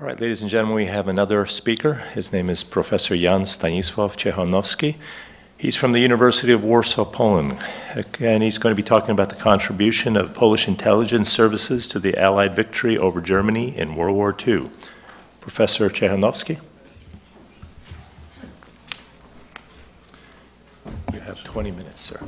All right, ladies and gentlemen, we have another speaker. His name is Professor Jan Stanisław Ciechanowski. He's from the University of Warsaw, Poland, and he's going to be talking about the contribution of Polish intelligence services to the Allied victory over Germany in World War II. Professor Ciechanowski? You have 20 minutes, sir.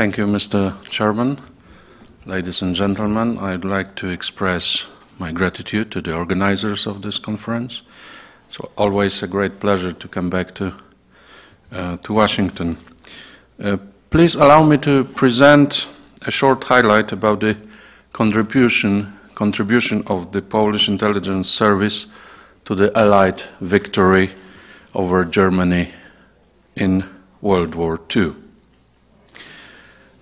Thank you, Mr. Chairman. Ladies and gentlemen, I'd like to express my gratitude to the organizers of this conference. It's always a great pleasure to come back to, uh, to Washington. Uh, please allow me to present a short highlight about the contribution, contribution of the Polish intelligence service to the Allied victory over Germany in World War II.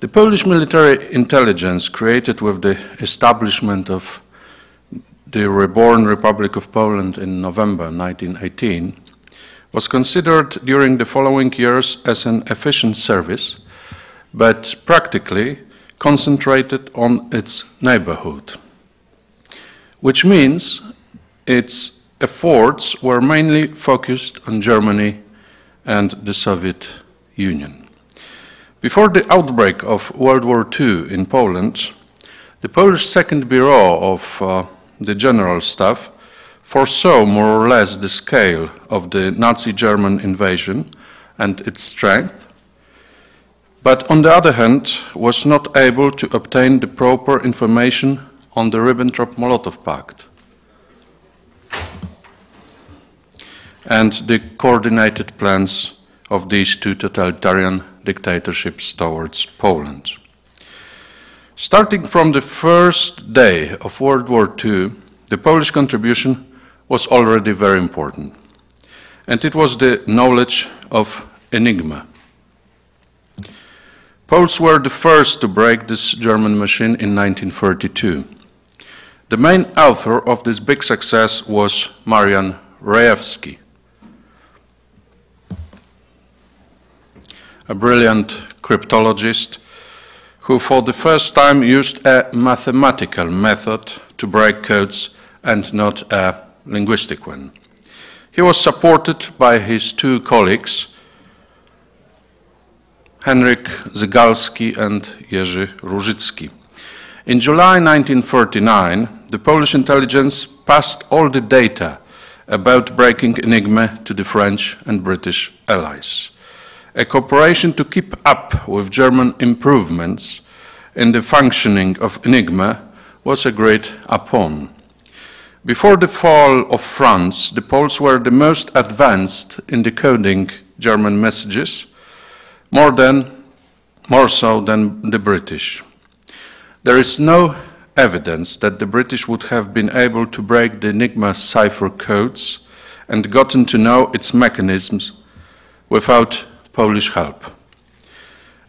The Polish military intelligence, created with the establishment of the reborn Republic of Poland in November 1918, was considered during the following years as an efficient service, but practically concentrated on its neighborhood, which means its efforts were mainly focused on Germany and the Soviet Union. Before the outbreak of World War II in Poland, the Polish Second Bureau of uh, the General Staff foresaw more or less the scale of the Nazi German invasion and its strength, but on the other hand was not able to obtain the proper information on the Ribbentrop-Molotov Pact and the coordinated plans of these two totalitarian dictatorships towards Poland. Starting from the first day of World War II, the Polish contribution was already very important. And it was the knowledge of Enigma. Poles were the first to break this German machine in 1932. The main author of this big success was Marian Rejewski. A brilliant cryptologist who for the first time used a mathematical method to break codes and not a linguistic one. He was supported by his two colleagues, Henryk Zygalski and Jerzy Różycki. In July 1939, the Polish intelligence passed all the data about breaking Enigma to the French and British allies a cooperation to keep up with German improvements in the functioning of Enigma was agreed upon. Before the fall of France, the Poles were the most advanced in decoding German messages, more, than, more so than the British. There is no evidence that the British would have been able to break the Enigma cipher codes and gotten to know its mechanisms without Polish help.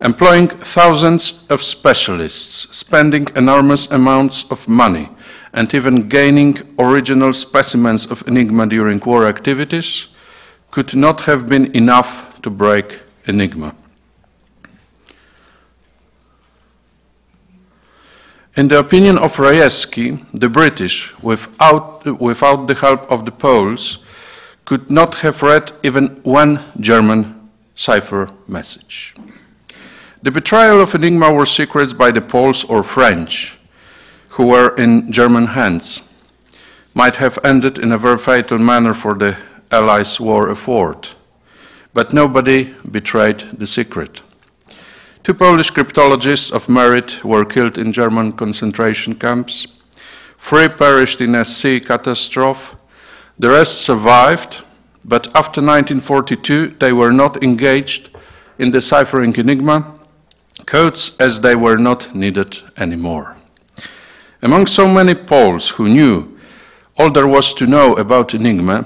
Employing thousands of specialists, spending enormous amounts of money, and even gaining original specimens of Enigma during war activities could not have been enough to break Enigma. In the opinion of Rejewski, the British, without, without the help of the Poles, could not have read even one German cipher message. The betrayal of Enigma were secrets by the Poles or French, who were in German hands, might have ended in a very fatal manner for the Allies' war effort. But nobody betrayed the secret. Two Polish cryptologists of merit were killed in German concentration camps. Three perished in a sea catastrophe. The rest survived but after 1942 they were not engaged in deciphering Enigma codes as they were not needed anymore. Among so many Poles who knew all there was to know about Enigma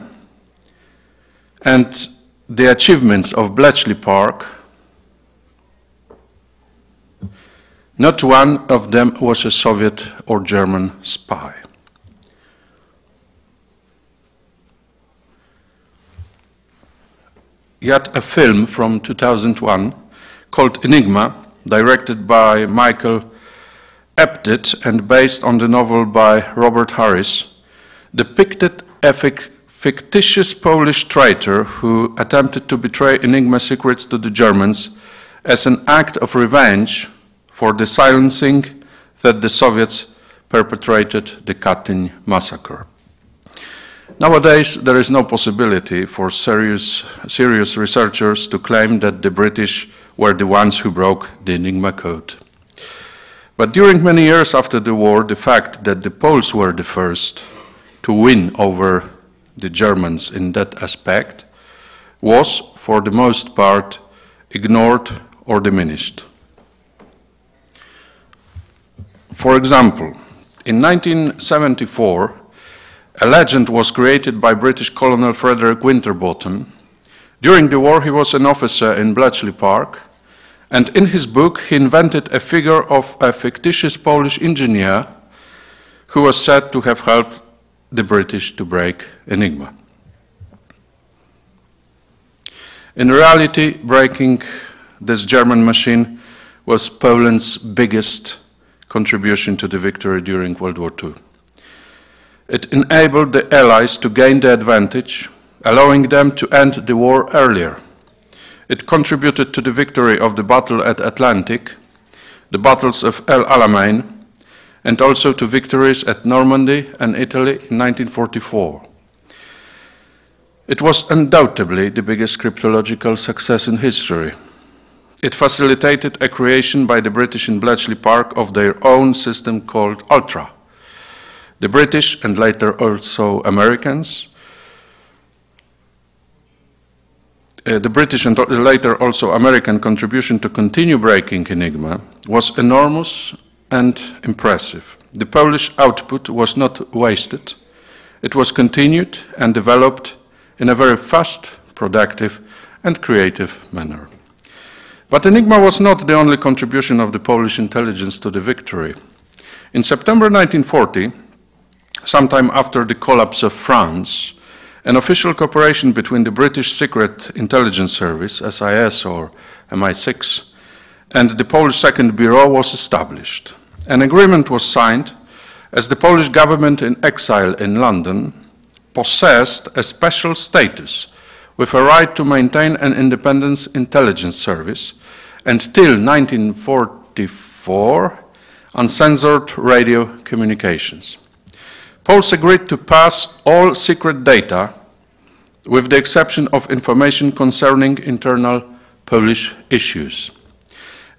and the achievements of Bletchley Park, Not one of them was a Soviet or German spy. Yet a film from 2001 called Enigma, directed by Michael Apted and based on the novel by Robert Harris, depicted a fictitious Polish traitor who attempted to betray Enigma secrets to the Germans as an act of revenge for the silencing that the Soviets perpetrated the Katyn massacre. Nowadays, there is no possibility for serious, serious researchers to claim that the British were the ones who broke the Enigma code. But during many years after the war, the fact that the Poles were the first to win over the Germans in that aspect was, for the most part, ignored or diminished. For example, in 1974, a legend was created by British Colonel Frederick Winterbotham. During the war, he was an officer in Bletchley Park, and in his book, he invented a figure of a fictitious Polish engineer who was said to have helped the British to break Enigma. In reality, breaking this German machine was Poland's biggest contribution to the victory during World War II. It enabled the Allies to gain the advantage, allowing them to end the war earlier. It contributed to the victory of the battle at Atlantic, the battles of El Alamein, and also to victories at Normandy and Italy in 1944. It was undoubtedly the biggest cryptological success in history. It facilitated a creation by the British in Bletchley Park of their own system called Ultra. The British and later also Americans Uh, the British and later also American contribution to continue breaking Enigma was enormous and impressive. The Polish output was not wasted. It was continued and developed in a very fast, productive, and creative manner. But Enigma was not the only contribution of the Polish intelligence to the victory. In September 1940, sometime after the collapse of France, an official cooperation between the British Secret Intelligence Service, SIS or MI6, and the Polish Second Bureau was established. An agreement was signed as the Polish government in exile in London possessed a special status with a right to maintain an independent intelligence service until 1944 uncensored radio communications. Poles agreed to pass all secret data with the exception of information concerning internal Polish issues.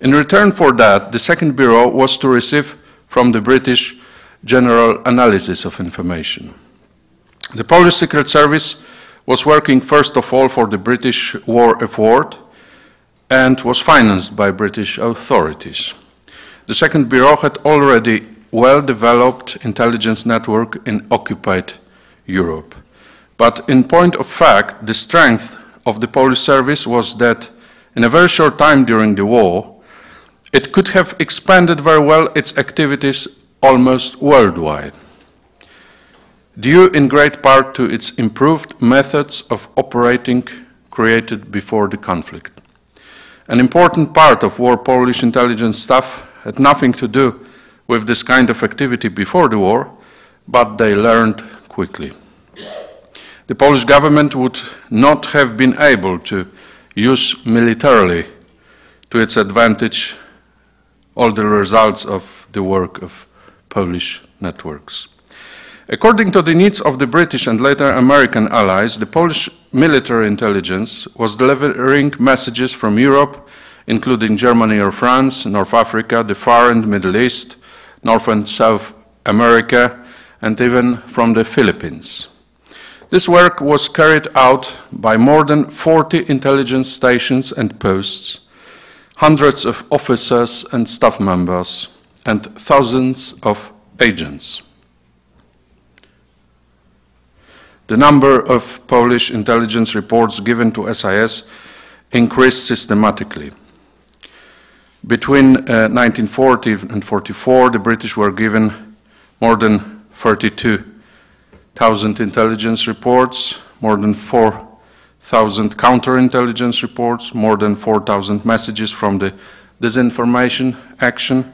In return for that, the Second Bureau was to receive from the British General Analysis of Information. The Polish Secret Service was working first of all for the British war effort and was financed by British authorities. The Second Bureau had already well-developed intelligence network in occupied Europe. But in point of fact, the strength of the Polish service was that in a very short time during the war, it could have expanded very well its activities almost worldwide, due in great part to its improved methods of operating created before the conflict. An important part of war Polish intelligence staff had nothing to do with this kind of activity before the war, but they learned quickly. The Polish government would not have been able to use militarily to its advantage all the results of the work of Polish networks. According to the needs of the British and later American allies, the Polish military intelligence was delivering messages from Europe, including Germany or France, North Africa, the Far and Middle East, North and South America, and even from the Philippines. This work was carried out by more than 40 intelligence stations and posts, hundreds of officers and staff members, and thousands of agents. The number of Polish intelligence reports given to SIS increased systematically. Between uh, 1940 and 44, the British were given more than 32,000 intelligence reports, more than 4,000 counterintelligence reports, more than 4,000 messages from the disinformation action,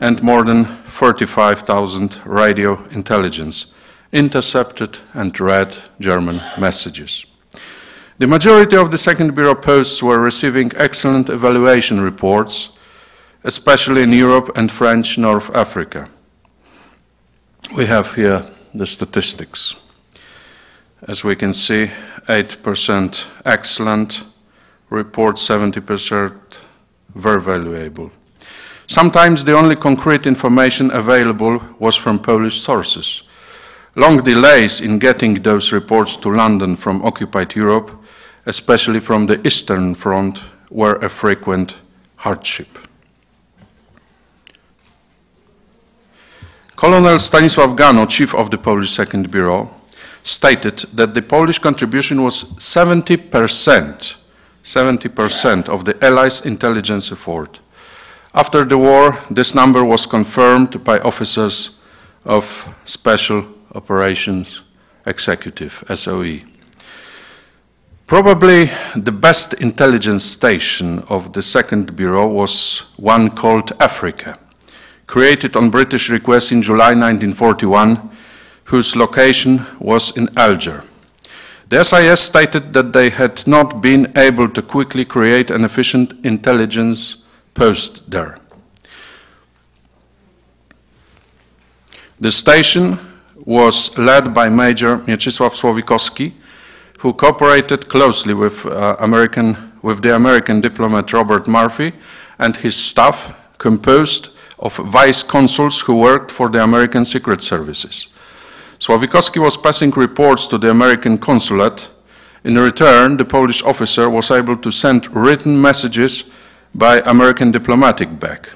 and more than 35,000 radio intelligence intercepted and read German messages. The majority of the Second Bureau posts were receiving excellent evaluation reports, especially in Europe and French North Africa. We have here the statistics. As we can see, 8% excellent, report 70% very valuable. Sometimes the only concrete information available was from Polish sources. Long delays in getting those reports to London from occupied Europe, especially from the Eastern Front, were a frequent hardship. Colonel Stanisław Gano, chief of the Polish Second Bureau, stated that the Polish contribution was 70%, 70% of the Allies' intelligence effort. After the war, this number was confirmed by officers of Special Operations Executive, SOE. Probably the best intelligence station of the Second Bureau was one called Africa, created on British request in July 1941, whose location was in Alger. The SIS stated that they had not been able to quickly create an efficient intelligence post there. The station was led by Major Mieczysław Słowikowski, who cooperated closely with, uh, American, with the American diplomat Robert Murphy and his staff, composed of vice consuls who worked for the American Secret Services. Słowikowski was passing reports to the American consulate. In return, the Polish officer was able to send written messages by American diplomatic back.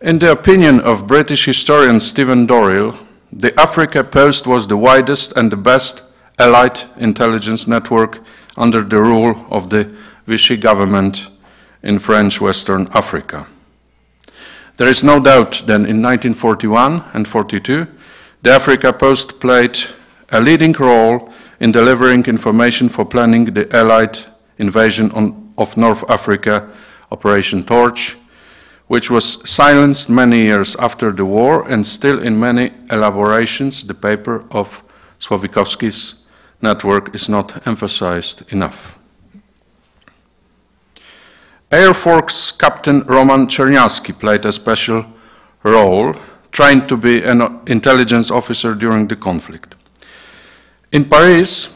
In the opinion of British historian Stephen Dorril, the Africa Post was the widest and the best Allied intelligence network under the rule of the Vichy government in French Western Africa. There is no doubt that in 1941 and 42, the Africa Post played a leading role in delivering information for planning the Allied invasion on of North Africa, Operation Torch, which was silenced many years after the war and still in many elaborations the paper of Słowikowski's network is not emphasized enough. Air Force Captain Roman Czerniawski played a special role, trying to be an intelligence officer during the conflict. In Paris,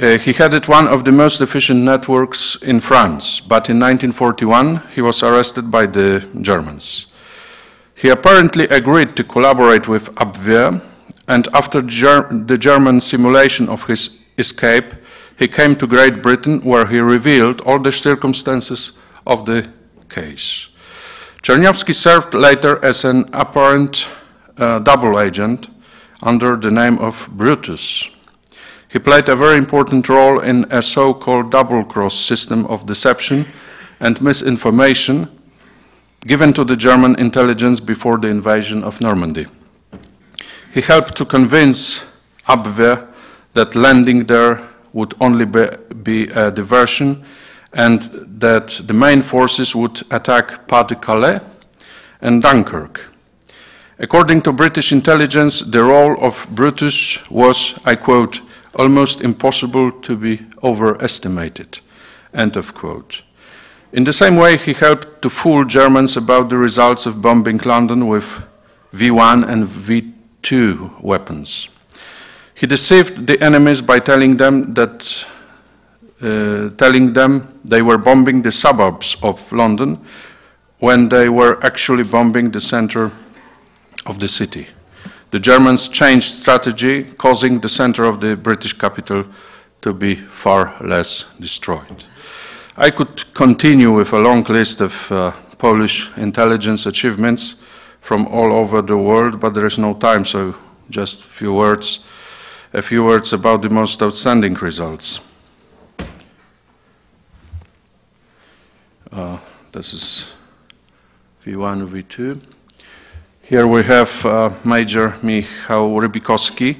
uh, he headed one of the most efficient networks in France, but in 1941 he was arrested by the Germans. He apparently agreed to collaborate with Abwehr, and after Ger the German simulation of his escape, he came to Great Britain where he revealed all the circumstances of the case. Czerniawski served later as an apparent uh, double agent under the name of Brutus. He played a very important role in a so-called double-cross system of deception and misinformation given to the German intelligence before the invasion of Normandy. He helped to convince Abwehr that landing there would only be, be a diversion and that the main forces would attack Pas-de-Calais and Dunkirk. According to British intelligence, the role of Brutus was, I quote, almost impossible to be overestimated. End of quote. In the same way, he helped to fool Germans about the results of bombing London with V1 and V2 weapons. He deceived the enemies by telling them that uh, telling them they were bombing the suburbs of London when they were actually bombing the center of the city. The Germans changed strategy, causing the center of the British capital to be far less destroyed. I could continue with a long list of uh, Polish intelligence achievements from all over the world, but there is no time, so just a few words, a few words about the most outstanding results. Uh, This is V1, V2. Here we have uh, Major Michał Rybikowski,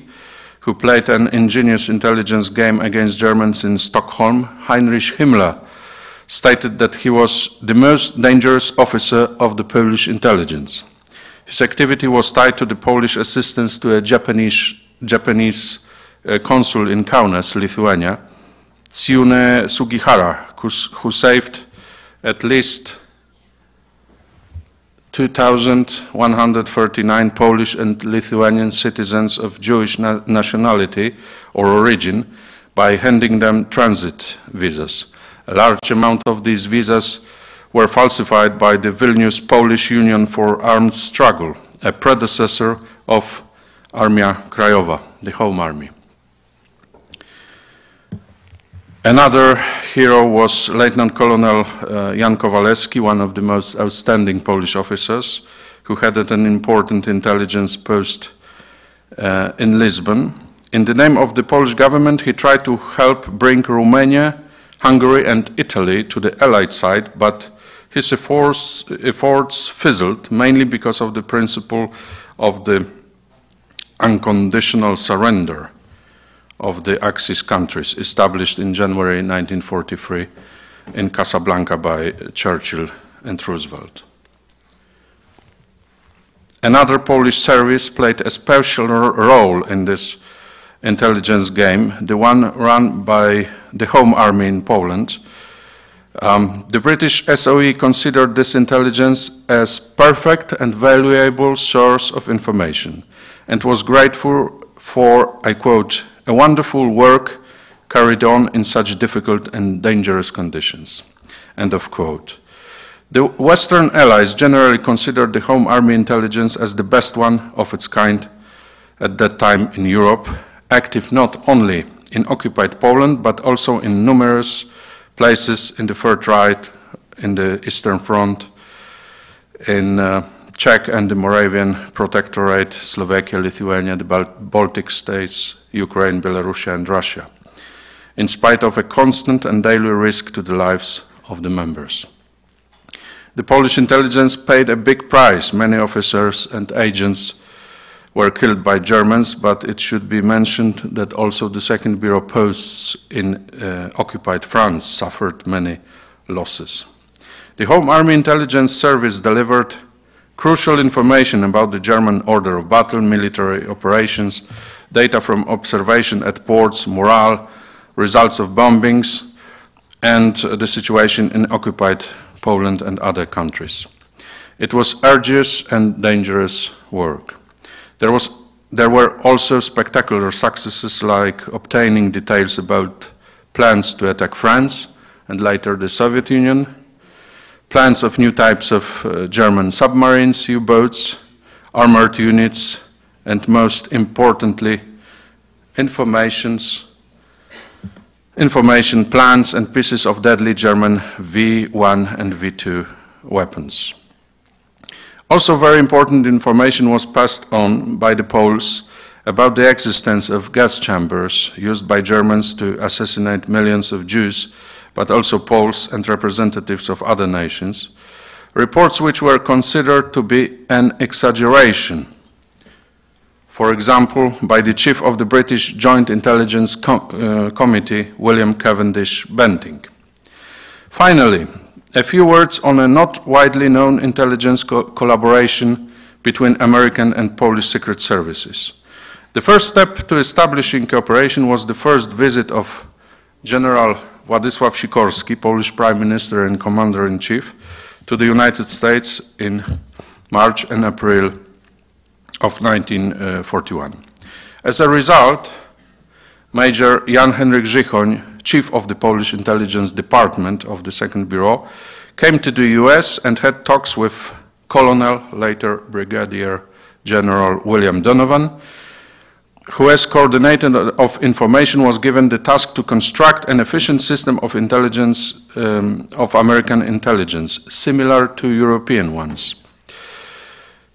who played an ingenious intelligence game against Germans in Stockholm. Heinrich Himmler stated that he was the most dangerous officer of the Polish intelligence. His activity was tied to the Polish assistance to a Japanese, Japanese uh, consul in Kaunas, Lithuania, Chiune Sugihara, who saved at least 2,139 Polish and Lithuanian citizens of Jewish na nationality or origin by handing them transit visas. A large amount of these visas were falsified by the Vilnius Polish Union for Armed Struggle, a predecessor of Armia Krajowa, the Home Army. Another hero was Lieutenant Colonel uh, Jan Kowalewski, one of the most outstanding Polish officers, who headed an important intelligence post uh, in Lisbon. In the name of the Polish government, he tried to help bring Romania, Hungary, and Italy to the Allied side, but his efforts, efforts fizzled, mainly because of the principle of the unconditional surrender of the Axis countries, established in January 1943 in Casablanca by Churchill and Roosevelt. Another Polish service played a special role in this intelligence game, the one run by the Home Army in Poland. Um, the British SOE considered this intelligence as perfect and valuable source of information and was grateful for, I quote, a wonderful work carried on in such difficult and dangerous conditions. End of quote. The Western allies generally considered the Home Army intelligence as the best one of its kind at that time in Europe, active not only in occupied Poland, but also in numerous places in the Third Reich, in the Eastern Front, in uh, Czech and the Moravian Protectorate, Slovakia, Lithuania, the Bal Baltic states, Ukraine, Belarus, and Russia, in spite of a constant and daily risk to the lives of the members. The Polish intelligence paid a big price. Many officers and agents were killed by Germans, but it should be mentioned that also the Second Bureau posts in uh, occupied France suffered many losses. The Home Army Intelligence Service delivered crucial information about the German order of battle, military operations, data from observation at ports, morale, results of bombings, and the situation in occupied Poland and other countries. It was arduous and dangerous work. There, was, there were also spectacular successes like obtaining details about plans to attack France and later the Soviet Union, plans of new types of uh, German submarines, U-boats, armored units, and most importantly, informations, information plans and pieces of deadly German V1 and V2 weapons. Also very important information was passed on by the Poles about the existence of gas chambers used by Germans to assassinate millions of Jews but also Poles and representatives of other nations, reports which were considered to be an exaggeration. For example, by the chief of the British Joint Intelligence Com uh, Committee, William Cavendish Bentinck. Finally, a few words on a not widely known intelligence co collaboration between American and Polish secret services. The first step to establishing cooperation was the first visit of General Władysław Sikorski, Polish Prime Minister and Commander-in-Chief, to the United States in March and April of 1941. Uh, As a result, Major Jan Henryk Żychoń, Chief of the Polish Intelligence Department of the Second Bureau, came to the US and had talks with Colonel, later Brigadier General William Donovan, who as coordinator of information was given the task to construct an efficient system of intelligence um, of American intelligence, similar to European ones.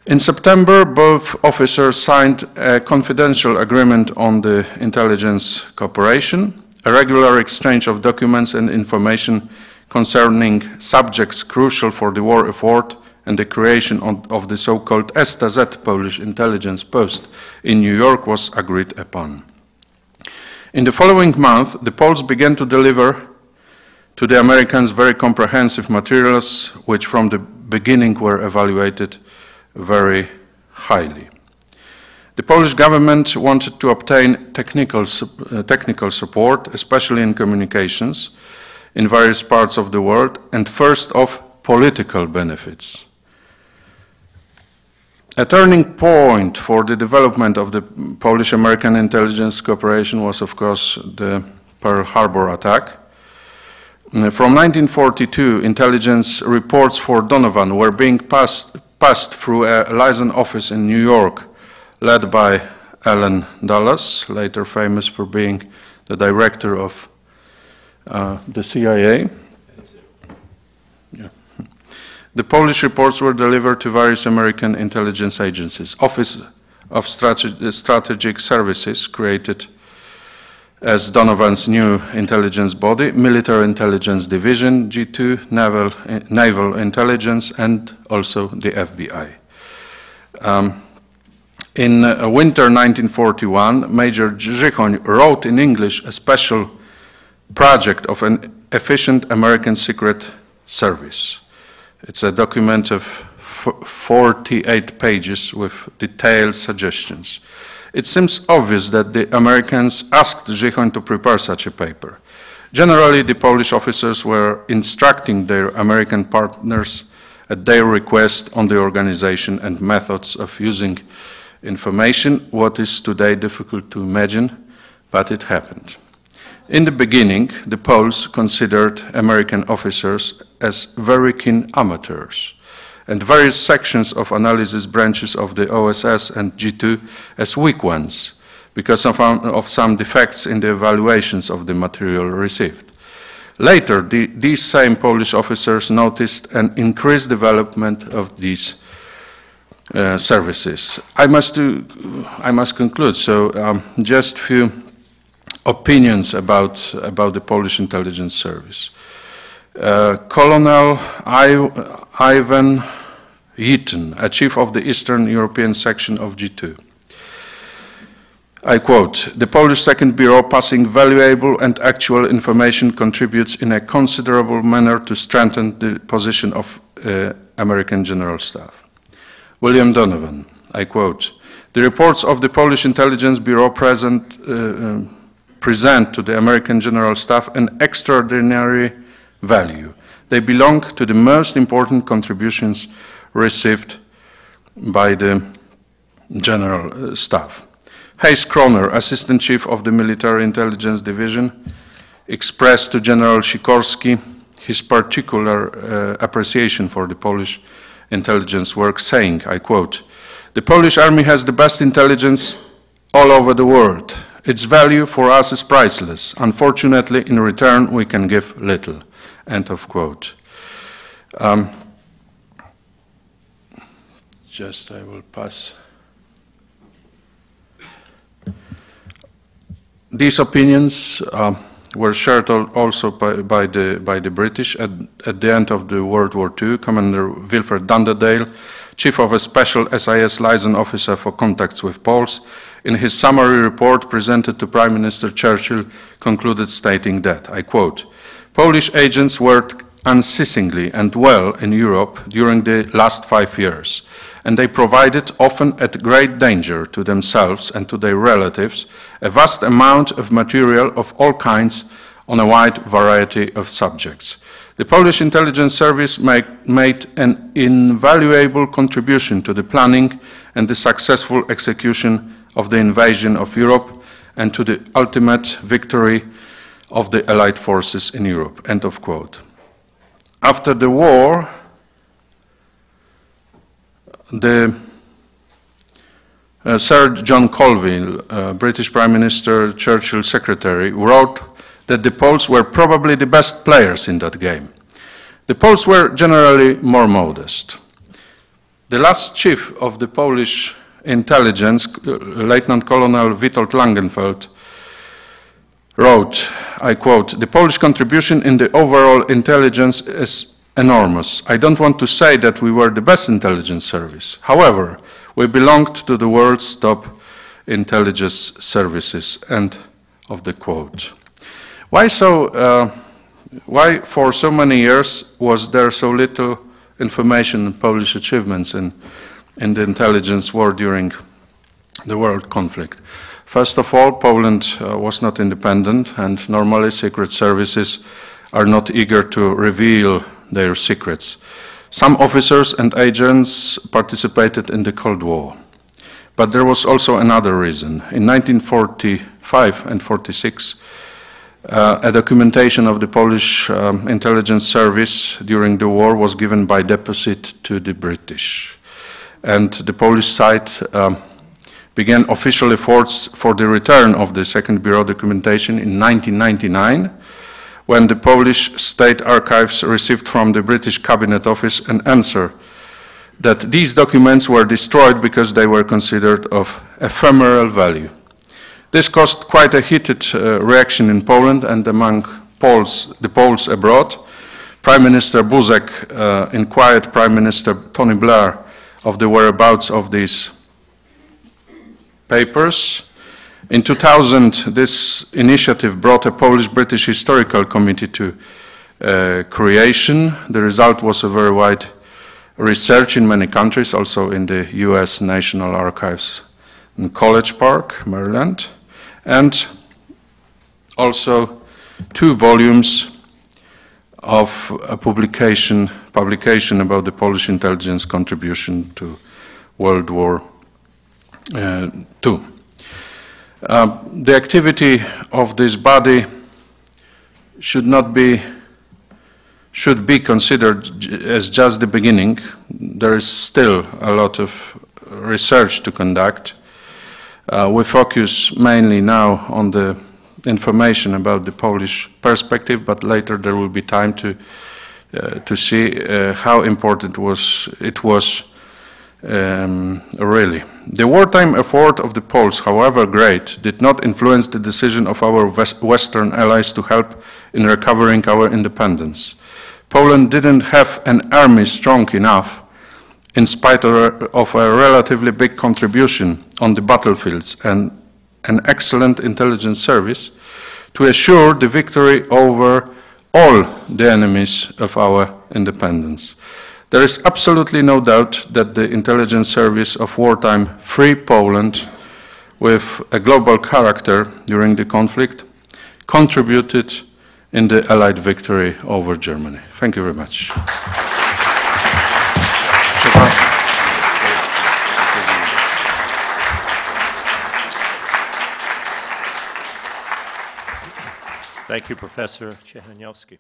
In September, both officers signed a confidential agreement on the intelligence cooperation. A regular exchange of documents and information concerning subjects crucial for the war effort and the creation of the so-called STZ Polish intelligence post in New York was agreed upon. In the following month, the Poles began to deliver to the Americans very comprehensive materials, which from the beginning were evaluated very highly. The Polish government wanted to obtain technical, uh, technical support, especially in communications, in various parts of the world, and first of political benefits. A turning point for the development of the Polish-American intelligence cooperation was, of course, the Pearl Harbor attack. From 1942, intelligence reports for Donovan were being passed, passed through a liaison office in New York, led by Allen Dulles, later famous for being the director of uh, the CIA. The Polish reports were delivered to various American intelligence agencies. Office of Strategic Services, created as Donovan's new intelligence body, Military Intelligence Division, G2, Naval, Naval Intelligence, and also the FBI. Um, in uh, winter 1941, Major Żychoń wrote in English a special project of an efficient American secret service. It's a document of 48 pages with detailed suggestions. It seems obvious that the Americans asked Żychoń to prepare such a paper. Generally, the Polish officers were instructing their American partners at their request on the organization and methods of using information, what is today difficult to imagine, but it happened. In the beginning, the Poles considered American officers as very keen amateurs, and various sections of analysis branches of the OSS and G2 as weak ones, because of, um, of some defects in the evaluations of the material received. Later, the, these same Polish officers noticed an increased development of these uh, services. I must, do, I must conclude, so um, just few opinions about, about the Polish intelligence service. Uh, Colonel I, Ivan Yeaton, a chief of the Eastern European section of G2. I quote, the Polish Second Bureau passing valuable and actual information contributes in a considerable manner to strengthen the position of uh, American General Staff. William Donovan, I quote, the reports of the Polish Intelligence Bureau present uh, uh present to the American General Staff an extraordinary value. They belong to the most important contributions received by the General uh, Staff. Hayes Kroner, Assistant Chief of the Military Intelligence Division, expressed to General Sikorski his particular uh, appreciation for the Polish intelligence work, saying, I quote, the Polish army has the best intelligence all over the world. Its value for us is priceless. Unfortunately, in return, we can give little. End of quote. Um, just I will pass. These opinions uh, were shared also by, by, the, by the British at, at the end of the World War II. Commander Wilfred Dunderdale, chief of a special SIS liaison officer for contacts with Poles, in his summary report presented to Prime Minister Churchill, concluded stating that, I quote, Polish agents worked unceasingly and well in Europe during the last five years, and they provided, often at great danger to themselves and to their relatives, a vast amount of material of all kinds on a wide variety of subjects. The Polish intelligence service make, made an invaluable contribution to the planning and the successful execution of the invasion of Europe and to the ultimate victory of the Allied forces in Europe. End of quote. After the war, the uh, Sir John Colville, uh, British Prime Minister Churchill's secretary, wrote that the Poles were probably the best players in that game. The Poles were generally more modest. The last chief of the Polish intelligence, Lieutenant Colonel Witold Langenfeld, wrote, I quote, the Polish contribution in the overall intelligence is enormous. I don't want to say that we were the best intelligence service. However, we belonged to the world's top intelligence services. End of the quote. Why so? Uh, why for so many years was there so little information on Polish achievements in, in the intelligence war during the world conflict? First of all, Poland uh, was not independent, and normally secret services are not eager to reveal their secrets. Some officers and agents participated in the Cold War. But there was also another reason. In 1945 and 46, uh, a documentation of the Polish um, intelligence service during the war was given by deposit to the British. And the Polish side um, began official efforts for the return of the Second Bureau documentation in 1999 when the Polish State Archives received from the British Cabinet Office an answer that these documents were destroyed because they were considered of ephemeral value. This caused quite a heated uh, reaction in Poland and among Poles, the Poles abroad. Prime Minister Buzek uh, inquired Prime Minister Tony Blair of the whereabouts of these papers. In 2000, this initiative brought a Polish-British Historical Committee to uh, creation. The result was a very wide research in many countries, also in the US National Archives in College Park, Maryland, and also two volumes of a publication, publication about the Polish intelligence contribution to World War uh, II. Uh, the activity of this body should not be should be considered as just the beginning. There is still a lot of research to conduct. Uh, we focus mainly now on the information about the Polish perspective, but later there will be time to uh, to see uh, how important was it was um, really. The wartime effort of the Poles, however great, did not influence the decision of our Western allies to help in recovering our independence. Poland didn't have an army strong enough, in spite of a relatively big contribution on the battlefields and an excellent intelligence service, to assure the victory over all the enemies of our independence. There is absolutely no doubt that the intelligence service of wartime Free Poland, with a global character during the conflict, contributed in the Allied victory over Germany. Thank you very much. Thank you, Professor Ciechanowiski.